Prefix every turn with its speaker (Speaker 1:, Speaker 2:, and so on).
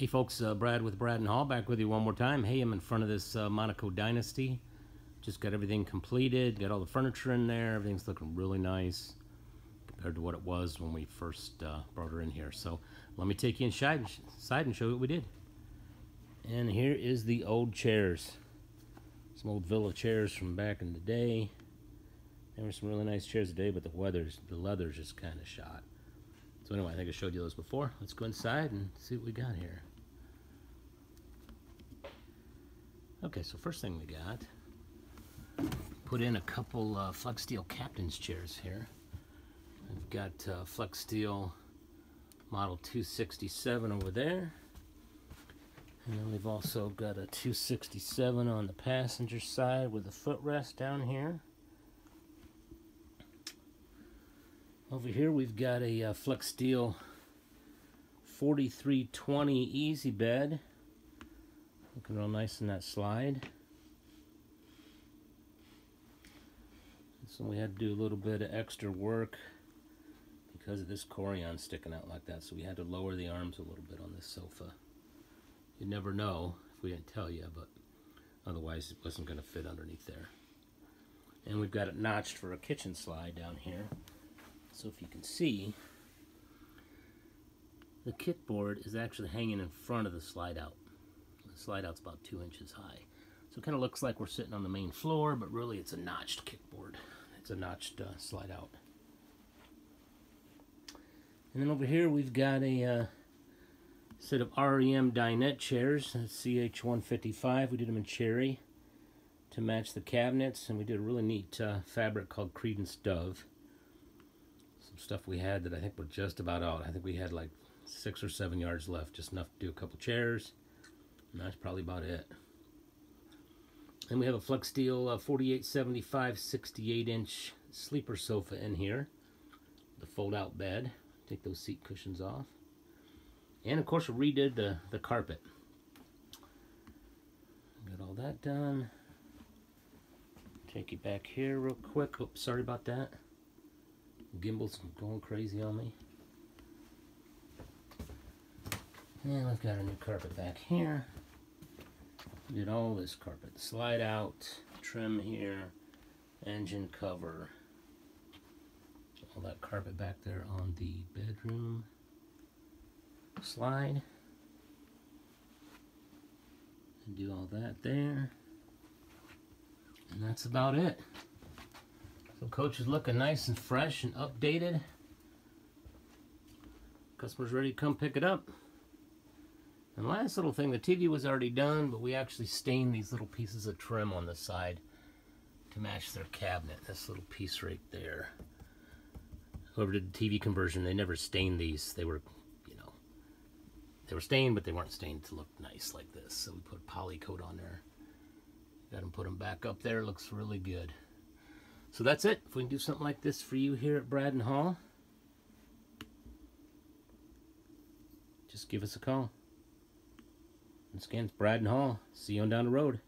Speaker 1: Hey folks, uh, Brad with Bradd and Hall back with you one more time. Hey, I'm in front of this uh, Monaco Dynasty. Just got everything completed, got all the furniture in there. Everything's looking really nice compared to what it was when we first uh, brought her in here. So let me take you inside, and show you what we did. And here is the old chairs. Some old villa chairs from back in the day. There were some really nice chairs today, but the weather's, the leather's just kind of shot. So anyway, I think I showed you those before. Let's go inside and see what we got here. Okay, so first thing we got, put in a couple uh, Flexsteel Captain's chairs here. I've got uh, Flexsteel model 267 over there. And then we've also got a 267 on the passenger side with a footrest down here. Over here we've got a uh, Flexsteel 4320 Easy Bed Looking real nice in that slide. So we had to do a little bit of extra work because of this Corian sticking out like that. So we had to lower the arms a little bit on this sofa. You'd never know if we didn't tell you, but otherwise it wasn't going to fit underneath there. And we've got it notched for a kitchen slide down here. So if you can see, the kickboard is actually hanging in front of the slide out slide out's about two inches high. So it kind of looks like we're sitting on the main floor, but really it's a notched kickboard. It's a notched uh, slide out. And then over here we've got a uh, set of REM dinette chairs, CH155. We did them in cherry to match the cabinets, and we did a really neat uh, fabric called Credence Dove. Some stuff we had that I think were just about out. I think we had like six or seven yards left, just enough to do a couple chairs and that's probably about it. Then we have a Flexsteel uh, 4875 68 inch sleeper sofa in here. The fold out bed. Take those seat cushions off. And of course we redid the, the carpet. Got all that done. Take you back here real quick. Oops, sorry about that. Gimbal's going crazy on me. And we've got a new carpet back here. Did all this carpet. Slide out, trim here, engine cover. All that carpet back there on the bedroom. Slide. And do all that there. And that's about it. So coach is looking nice and fresh and updated. Customer's ready to come pick it up. And last little thing, the TV was already done, but we actually stained these little pieces of trim on the side to match their cabinet. This little piece right there. Whoever did the TV conversion, they never stained these. They were, you know, they were stained, but they weren't stained to look nice like this. So we put poly coat on there. Got them put them back up there. Looks really good. So that's it. If we can do something like this for you here at Bradd and Hall, just give us a call. Once again, it's Bradd and Hall. See you on down the road.